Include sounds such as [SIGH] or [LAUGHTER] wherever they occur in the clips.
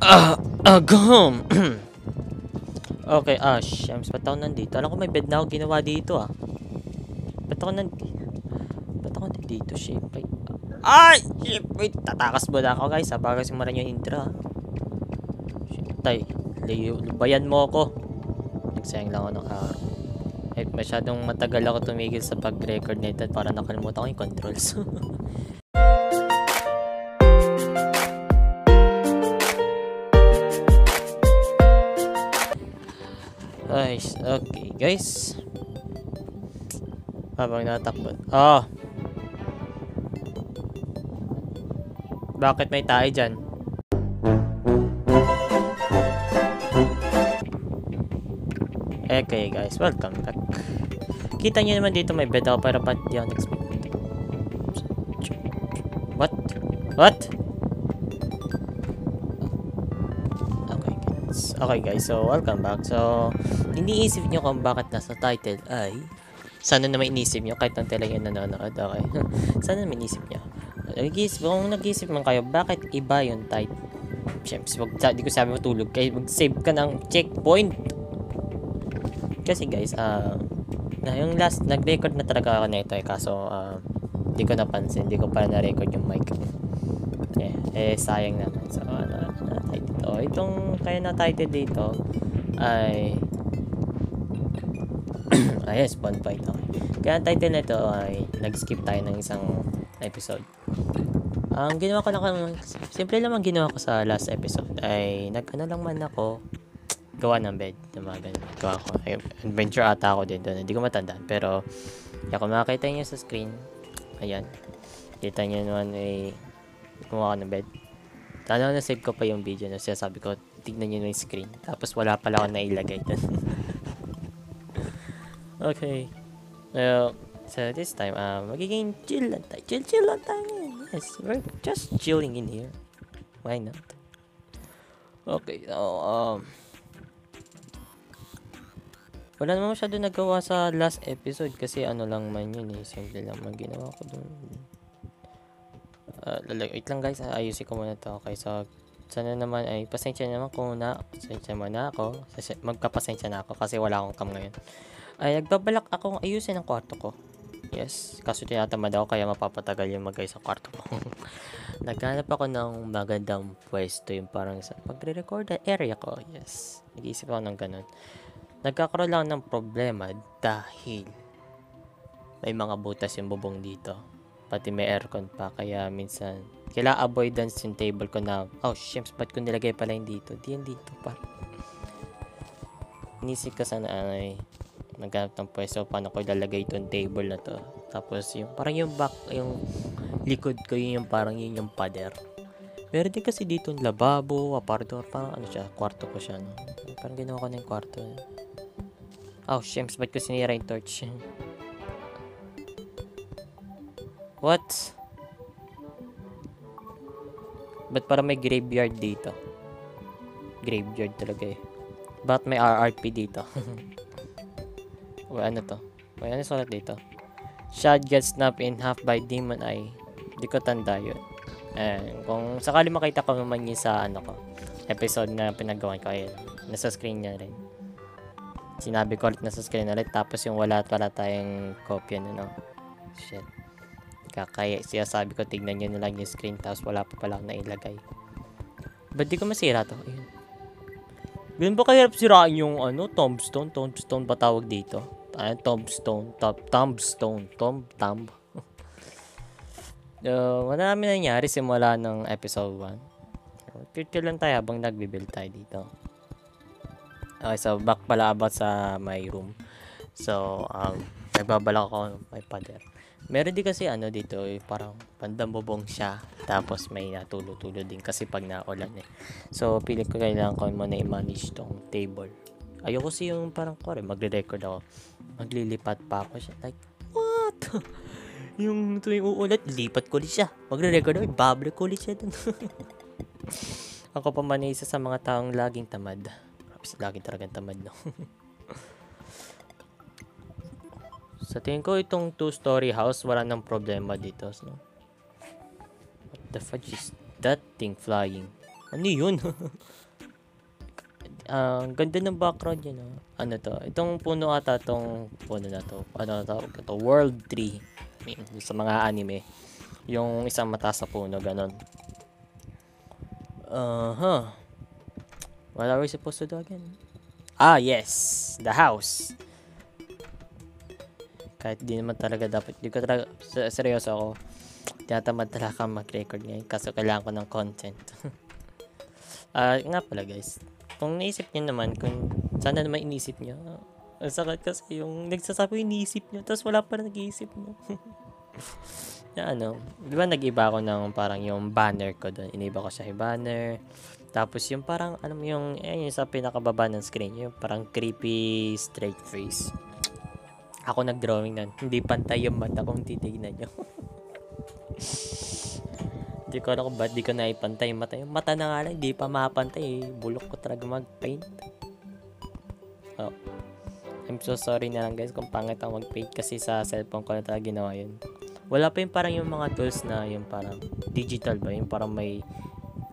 Ah, agam. [CLEARS THROAT] okay, ah, shams, ba't ako nandito? Alam ko may bed na ako ginawa dito, ah. Ba't ako nandito? Ba't ako nandito, shit? Ay, ay, shit, wait, tatakas mo na ako, guys, ha, bago simulan yung intro, ha. Shit, tay, layo, bayan mo ako. Nagsayang lang ako ng araw. Eh, masyadong matagal ako tumigil sa pag-record nito at para nakalimutan ko yung controls. [LAUGHS] Guys, okay guys. Habang natakbo. Oh. Bakit may tayo dyan? Okay guys, welcome back. Kita nyo naman dito may bed ako pero ba't di ako? What? What? Okay guys, so welcome back. So, iniisip nyo kung bakit nasa title ay sana naman inisip nyo kahit nang lang yung nanonood. Okay. [LAUGHS] sana naman inisip nyo. Nag-iisip, kung nag-iisip man kayo, bakit iba yung title? Siyempre, wag, di ko sabi matulog kayo. Mag-save ka ng checkpoint. Kasi guys, ah, na yung last, nag-record na talaga ako nito eh. Kaso, ah, di ko napansin. Di ko pa na-record yung mic. Eh, eh, sayang naman. So, ano, title to. Itong, kaya na title dito, ay, ay, [CLEARS THROAT] yes, point. Okay. Kaya ang title nito ay, nag-skip tayo ng isang episode. Ang ginawa ko lang, simple lang ang ginawa ko sa last episode ay, nag-ano lang man ako, gawa ng bed. Yung mga ganun. Gawa ko. Adventure ata ako din doon. Hindi ko matandaan. Pero, kaya kung makakita nyo sa screen, ayan. Kita nyo naman ay gumawa ko ng bed. Sana na save ko pa yung video na sinasabi ko, tignan nyo yung screen. Tapos wala pala ako nailagay doon. [LAUGHS] okay. Well, so this time, uh, magiging chill lang tayo. Chill, chill lang tayo. Yes, we're just chilling in here. Why not? Okay, so, um, wala naman masyado nagawa sa last episode kasi ano lang man yun eh. Simple lang man ginawa ko dun. Uh, wait lang guys, ayusin ko muna to. Okay, so sana naman ay pasensya naman kung na pasensya mo na ako. Magpapasensya na ako kasi wala akong cam ngayon. Ay, nagbabalak akong ayusin ang kwarto ko. Yes, kaso tinatamad ako kaya mapapatagal yung magay sa kwarto ko. [LAUGHS] Naghanap ako ng magandang pwesto yung parang sa pagre-record area ko. Yes, nag-iisip ako ng ganun nagkakaroon lang ng problema dahil may mga butas yung bubong dito. Pati may aircon pa. Kaya minsan, kailangan avoidance yung table ko na, oh, shims, ba't ko nilagay pala yung dito? Di yan dito pa. Inisip ko sana ay naghanap ng pwesto paano ko ilalagay itong table na to. Tapos yung parang yung back, yung likod ko yun yung parang yun yung pader. Meron din kasi dito yung lababo, aparador, parang ano siya, kwarto ko siya. No? Parang ginawa ko na yung kwarto. Oh, shims, ba't ko sinira yung torch? [LAUGHS] What? Ba't para may graveyard dito? Graveyard talaga eh. Ba't may RRP dito? [LAUGHS] o ano to? O ano sulat dito? Shad gets snapped in half by Demon Eye. Hindi ko tanda yun. And kung sakali makita ko naman yun sa ano ko, episode na pinagawa ko, ayun, nasa screen niya rin sinabi ko ulit na sa screen ulit tapos yung wala pala tayong kopya no, no shit kakaya siya sabi ko tignan nyo na lang yung screen tapos wala pa pala nailagay. Ba't di ko masira to? Ayun. Ganun ba kahirap siraan yung ano tombstone? Tombstone ba tawag dito? Ano tombstone? Top tombstone. Tomb tomb. [LAUGHS] Uh, marami nangyari simula ng episode 1 so, lang tayo habang nagbibuild tayo dito. Okay, so back pala about sa my room. So, um, nagbabalak ako may pader. Meron din kasi ano dito, eh, parang pandambobong siya. Tapos may natulo-tulo din kasi pag naulan eh. So, pili ko kailangan ko muna i-manage tong table. Ayoko kasi yung parang ko rin, magre-record ako. Maglilipat pa ako siya. Like, what? [LAUGHS] yung tuwing uulat, lipat ko ulit siya. Magre-record ako, ibabalik ko ulit siya dun. [LAUGHS] ako pa man isa sa mga taong laging tamad. Lagi talagang tamad, no? [LAUGHS] Sa tingin ko, itong two-story house, wala nang problema dito, no? What the fudge is that thing flying? Ano yun? [LAUGHS] Ah, Ang ganda ng background yun. Oh. Ano to? Itong puno ata tong puno na to. Ano to? Ito, World Tree. Sa mga anime. Yung isang mataas na puno, ganon. Uh-huh. What are we supposed to do again? Ah, yes. The house. Kahit di naman talaga dapat. Di ko talaga, se- seryoso ako. Tinatamad talaga mag-record ngayon. Kaso kailangan ko ng content. [LAUGHS] Ah, nga pala guys. Kung naisip nyo naman, kung sana naman inisip nyo. Ang sakit kasi yung nagsasabi iniisip nyo, tapos wala pa na nag-iisip nyo. [LAUGHS] na ano, di ba nag-iba ako ng parang yung banner ko doon. Iniba ko siya yung banner. Tapos yung parang, ano yung, eh, yung sa pinakababa ng screen, yung parang creepy straight face. Ako nag-drawing nun. Hindi pantay yung mata kung titignan nyo. [LAUGHS] Hindi ko alam kung ba't di ko naipantay yung mata. Yung mata na nga lang, hindi pa mapantay eh. Bulok ko talaga mag-paint. Oh. I'm so sorry na lang guys kung pangit ako mag-paint kasi sa cellphone ko na talaga ginawa yun. Wala pa yung parang yung mga tools na yung parang digital ba? Yung parang may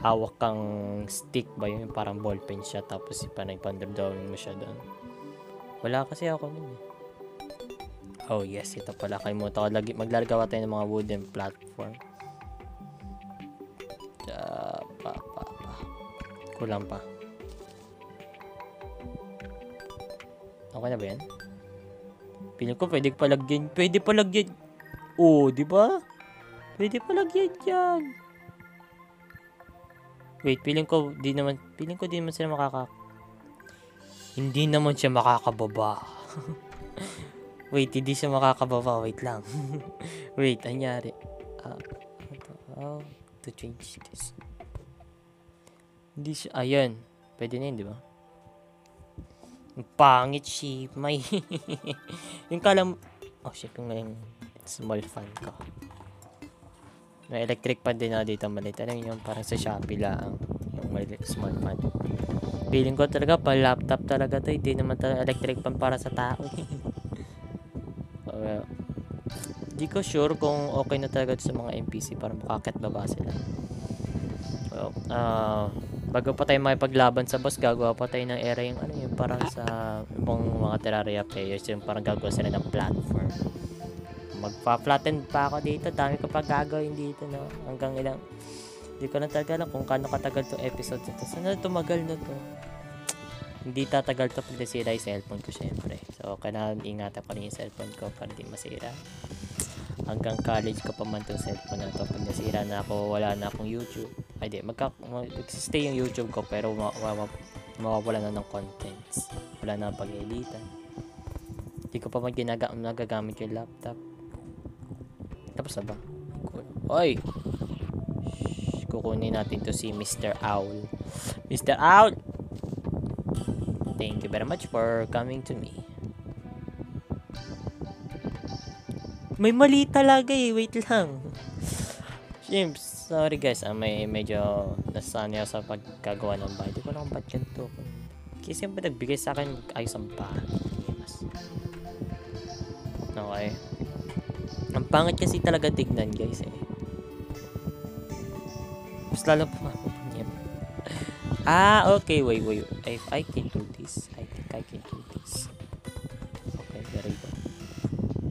hawak kang stick ba? Yung parang ballpen siya tapos parang ipandrawing mo siya doon. Wala kasi ako nun eh. Oh yes, ito pala. Kalimutan ko. Lagi, maglalagawa tayo ng mga wooden platform. Ja, pa, pa, pa. Kulang pa. Okay na ba yan? Piling ko pwede pa lagyan. Pwede pa lagyan. Oo, di ba? Pwede pa lagyan yan. Wait, piling ko di naman, piling ko di naman sila makaka... Hindi naman siya makakababa. [LAUGHS] Wait, hindi siya makakababa. Wait lang. [LAUGHS] Wait, anyari. Ah, ito. How to change this? Hindi siya, ayan. Pwede na yun, di ba? Ang pangit si may [LAUGHS] yung kalam oh shit yung yung small fan ko may electric fan din na dito maliit alam yung parang sa Shopee lang yung maliit small fan feeling ko talaga pa laptop talaga to hindi naman talaga electric fan para sa tao [LAUGHS] well, di ko sure kung okay na talaga sa mga NPC para makakit baba sila well, uh, bago pa tayo makipaglaban sa boss, gagawa pa tayo ng area yung ano yung parang sa ibang mga Terraria players, yung parang gagawa sila ng platform. Magpa-flatten pa ako dito, dami ko pa gagawin dito, no? Hanggang ilang, hindi ko na talaga alam kung kano katagal tong episode ito. Sana tumagal na to. Hindi tatagal to pag nasira yung cellphone ko, syempre. So, kailangan ingatan ko rin yung cellphone ko para di masira. Hanggang college ko pa man tong cellphone na to. Pag nasira na ako, wala na akong YouTube. Ay, di. Magka, mag-stay yung YouTube ko, pero ma- ma- ma- mawawala na ng contents. Wala na pag-editan. Hindi ko pa man ginaga nagagamit yung laptop. Tapos na ba? Cool. Oy! Kukunin natin to si Mr. Owl. Mr. Owl! Thank you very much for coming to me. May mali talaga eh. Wait lang. James, sorry guys. Ah, may medyo nasanay sa pagkagawa ng bahay. Di ko alam ba't ganito. Kasi yung nagbigay sa akin ayos ang bahay. Okay. Ang pangit kasi talaga tignan guys eh. Mas lalo pa Ah, okay. Wait, wait. If I can I can do this. Okay, there we go.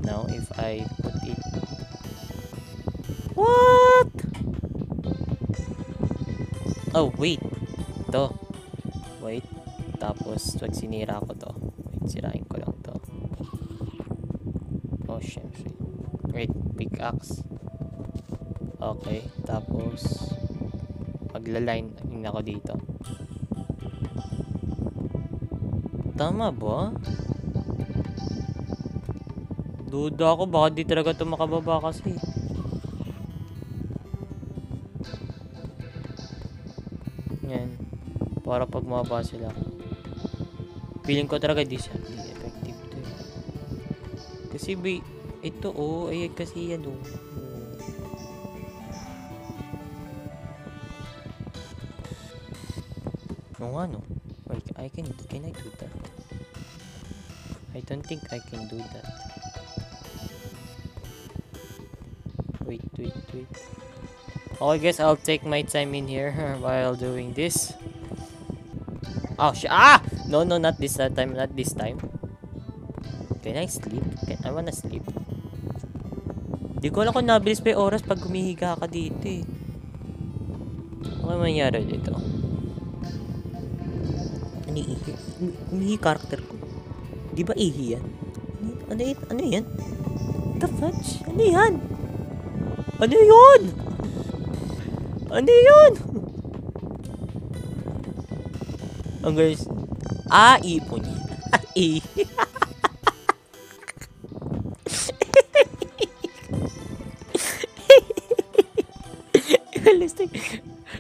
Now, if I put it... What? Oh, wait. To. Wait. Tapos, pag sinira ko to. Wait, sirain ko lang to. Oh, syempre. Wait, pickaxe. Okay, tapos magla-line in ako dito. Tama ba? Duda ako, baka di talaga ito makababa kasi. Yan. Para pag mababa sila. Feeling ko talaga di siya. Di effective to eh. Kasi ba, ito oh, ay kasi yan oh. No nga no. Wait, I can, can I do that? I don't think I can do that. Wait, wait, wait. Okay guys, I'll take my time in here [LAUGHS] while doing this. Oh, sh ah! No, no, not this time, not this time. Can I sleep? Can, I wanna sleep. Di ko alam kung nabilis pa yung oras pag gumihiga ka dito eh. Ano mangyari dito? Ihi? Umihi karakter ko. Di ba ihi yan? Ano, ano, ano yan? The fudge? Ano yan? Ano yun? Ano yun? Ang guys. Ah, ipon yan. [LAUGHS] ihi. [LAUGHS]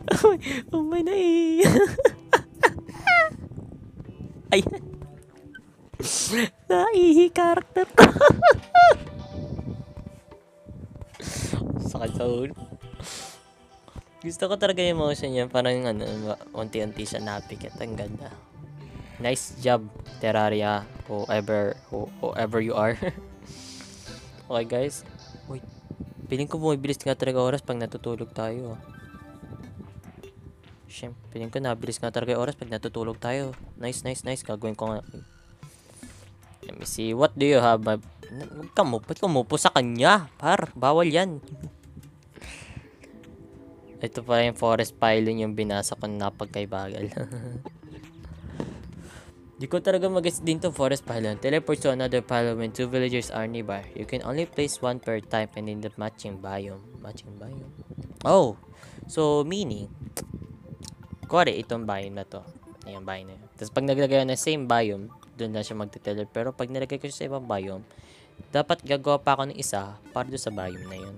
[LAUGHS] Oh my, oh my nai. Gusto ko talaga yung motion niya. Parang ano, unti-unti siya napikit. Ang ganda. Nice job, Terraria. Whoever, who, whoever you are. [LAUGHS] okay, guys. Wait. Piling ko bumibilis nga talaga oras pag natutulog tayo. Siyempre, piling ko nabilis nga talaga oras pag natutulog tayo. Nice, nice, nice. Gagawin ko nga. Let me see. What do you have? Huwag ka mo. Ba't kumupo sa kanya? Par, bawal yan. Ito pa yung forest pylon yung binasa ko na napagkaibagal. [LAUGHS] Di ko talaga mag-guess din to forest pylon. Teleport to another pylon when two villagers are nearby. You can only place one per time and in the matching biome. Matching biome? Oh! So, meaning, kuwari itong biome na to. Ayan, biome na yun. Tapos pag naglagay ng same biome, doon na siya magte-teleport. Pero pag nilagay ko siya sa ibang biome, dapat gagawa pa ako ng isa para doon sa biome na yun.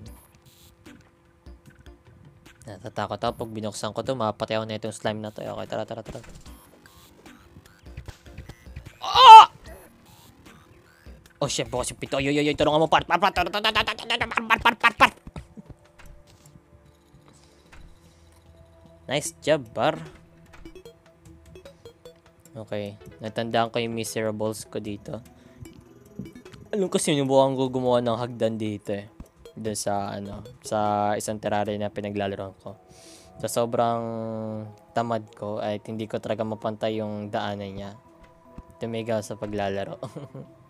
Natatakot ako pag binuksan ko to, mapatay ako na itong slime na to. Okay, tara, tara, tara. Oh shit, bukas yung pito. Yoy, yoy, yoy, tulungan mo, par, par, par, par, par, par, par, par, par, par, par. Nice job, par. Okay, natandaan ko yung miserables ko dito. Alam ko sinubukan ko gumawa ng hagdan dito eh. Doon sa, ano, sa isang terraria na pinaglalaro ko. Sa sobrang tamad ko, ay hindi ko talaga mapantay yung daanan niya. Tumigaw sa paglalaro. [LAUGHS]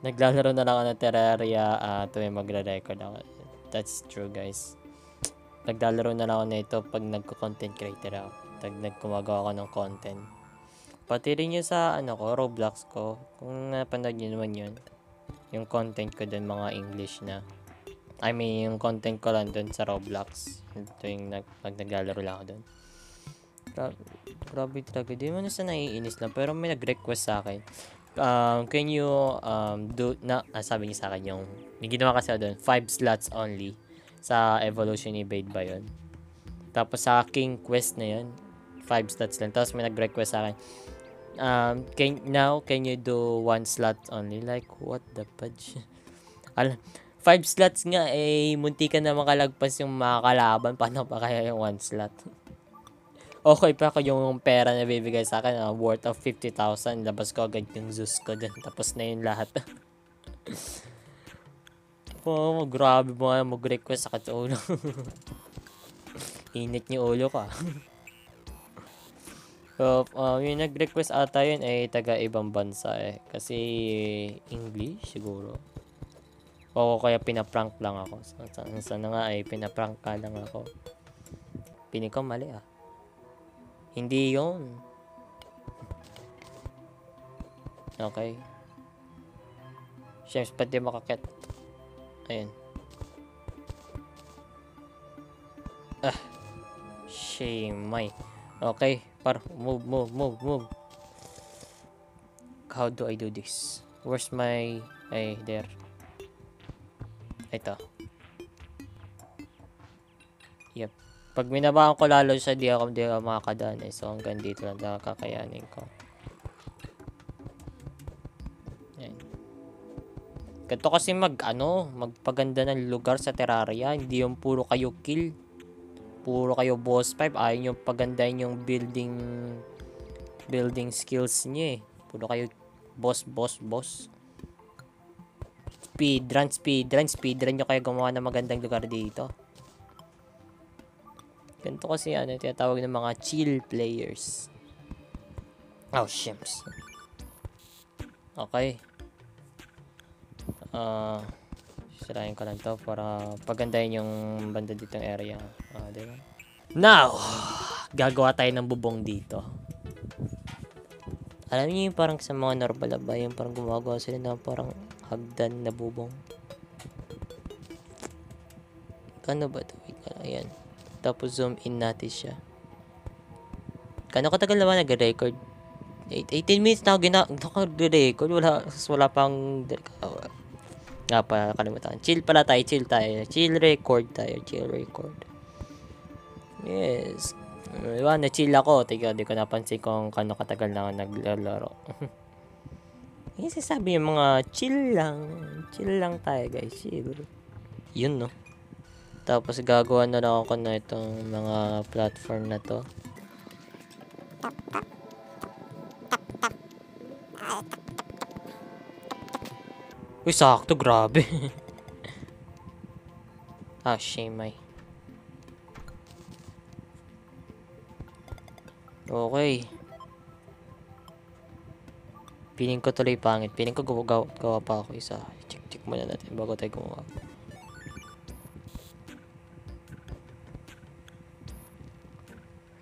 Naglalaro na lang ako ng Terraria uh, tuwing magre-record ako. That's true, guys. Naglalaro na lang ako nito pag nagko-content creator ako. Pag nagkumagawa ako ng content. Pati rin yun sa ano ko, Roblox ko. Kung napanood nyo naman yun. Yung content ko dun, mga English na. I mean, yung content ko lang dun sa Roblox. Tuwing nag, pag naglalaro lang ako dun. Grabe talaga. Di mo na sa naiinis lang. Pero may nag-request sa akin um, can you um, do, na, ah, sabi niya sa akin yung, may ginawa kasi doon, 5 slots only sa Evolution Evade ba yun? Tapos sa King Quest na yun, 5 slots lang. Tapos may nag-request sa akin, um, can, now, can you do 1 slot only? Like, what the fudge? [LAUGHS] Al 5 slots nga, eh, munti ka na makalagpas yung mga kalaban. [LAUGHS] Paano pa kaya yung 1 slot? okay pa ako yung pera na bibigay sa akin, uh, worth of 50,000. Labas ko agad yung Zeus ko dyan. [LAUGHS] Tapos na yun lahat. oh, grabe mo nga mag-request sa sa ulo. Init niyo ulo ka. So, um, yung nag-request ata yun ay taga ibang bansa eh. Kasi English siguro. O kaya pinaprank lang ako. Sana, sana nga ay pinaprank ka lang ako. Pinig ko mali ah. Hindi yon. Okay. Siyempre, pati makakit. Ayun. Ah. Shame, my. Okay. Par, move, move, move, move. How do I do this? Where's my... Ay, there. Ito. Yep. Pag minabaan ko lalo siya, di ako, di ako makakadaan eh. So, hanggang dito lang nakakayanin ko. Yan. Ganito kasi mag, ano, magpaganda ng lugar sa Terraria. Hindi yung puro kayo kill. Puro kayo boss 5. Ayaw nyo pagandahin yung building building skills niyo eh. Puro kayo boss, boss, boss. Speedrun, speedrun, speedrun nyo kayo gumawa ng magandang lugar dito. Ganito kasi ano, tinatawag ng mga chill players. Oh, shims. Okay. Ah, sirahin ko lang to para pagandahin yung banda ditong area. Ah, di ba? Now, gagawa tayo ng bubong dito. Alam niyo yung parang sa mga normal ba, yung parang gumagawa sila ng parang hagdan na bubong. Kano ba ito? Wait, ayan. Tapos zoom in natin siya. Kano katagal naman nag-record? Eight- 18 minutes na ako gina naka-record. Wala, wala pang... Nga pa, kalimutan. Chill pala tayo, chill tayo. Chill record tayo, chill record. Yes. Diba, na-chill ako. Tiga, di ko napansin kung kano katagal na ako naglalaro. [LAUGHS] Yung sasabi yung mga chill lang. Chill lang tayo, guys. Chill. Yun, no? Tapos gagawa na lang ako na itong mga platform na to. Uy, sakto. Grabe. [LAUGHS] ah, shame ay. Okay. Piling ko tuloy pangit. Piling ko gawa, gawa, pa ako isa. Check, check muna natin bago tayo gumawa.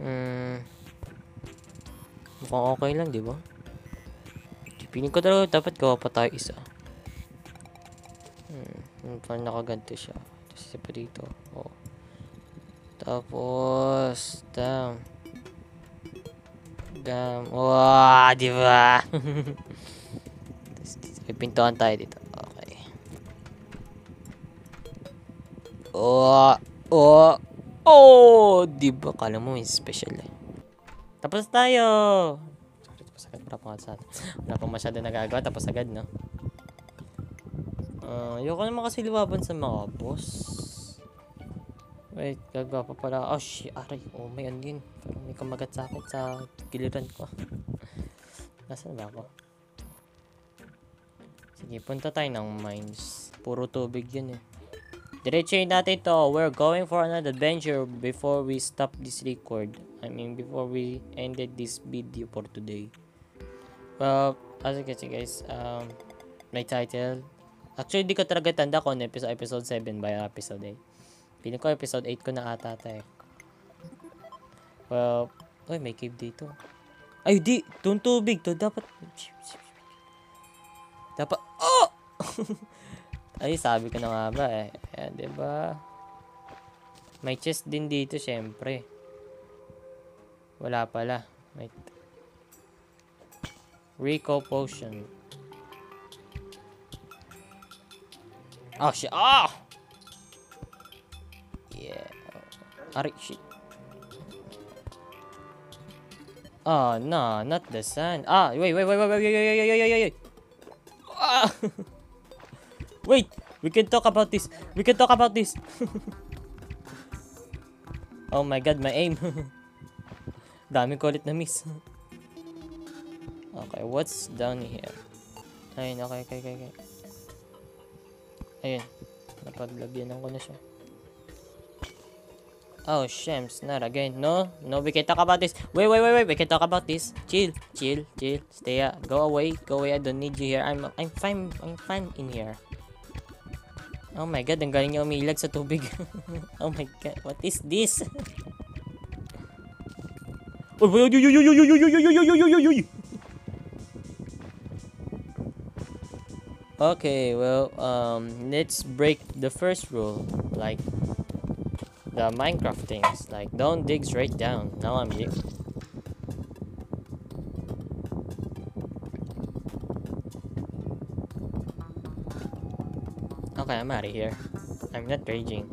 Hmm. Mukhang okay lang, di ba? Piling ko talaga dapat gawa pa tayo isa. Parang nakaganto siya. Tapos isa pa dito. Oh. Tapos, damn. Damn. Wow, di ba? [LAUGHS] May pintuan tayo dito. Okay. Oh, oh, oh, di ba? Kala mo special eh. Tapos tayo. Sorry, tapos agad. Wala pa nga sa Wala pa masyado nagagawa. Tapos agad, no? Ah, ayoko naman kasi lumaban sa mga boss. Wait, gagawa pa pala. Oh, shit. Aray. Oh, may ano yun. Parang may kumagat sa akin sa giliran ko. [LAUGHS] Nasaan ba ako? Sige, punta tayo ng mines. Puro tubig yun eh. Diretsuhin natin to. We're going for another adventure before we stop this record. I mean, before we ended this video for today. Well, as you can see guys, um, my title. Actually, di ko talaga tanda kung ano episode, episode 7 by episode 8. Piling ko episode 8 ko na ata ata. Well, uy, may cave dito. Ay, di! Itong tubig to. Dapat... Dapat... Oh! [LAUGHS] Ay, sabi ko na nga ba eh. Ayan, diba? May chest din dito, syempre. Wala pala. Wait. Rico potion. Oh, shit. Ah! Yeah. Ari, shit. Oh, no, not the sun. Ah, wait, wait, wait, wait, wait, wait, wait, wait, wait, wait, wait. Ah! wait, we can talk about this. We can talk about this. oh my god, my aim. Dami ko ulit na miss. Okay, what's down here? Ayun, okay, okay, okay, okay. Ayun. Napaglagyan ko na siya. Oh, Shems, not again. No, no, we can talk about this. Wait, wait, wait, wait. We can talk about this. Chill, chill, chill. Stay up. Go away, go away. I don't need you here. I'm, I'm fine. I'm fine in here. Oh my god, ang galing niya umilag sa tubig. oh my god, what is this? Uy, uy, uy, uy, uy, uy, uy, uy, uy, uy, uy, uy, uy, uy. Okay, well, um, let's break the first rule, like the Minecraft things, like don't dig straight down. Now I'm dig. Okay, I'm out of here. I'm not raging.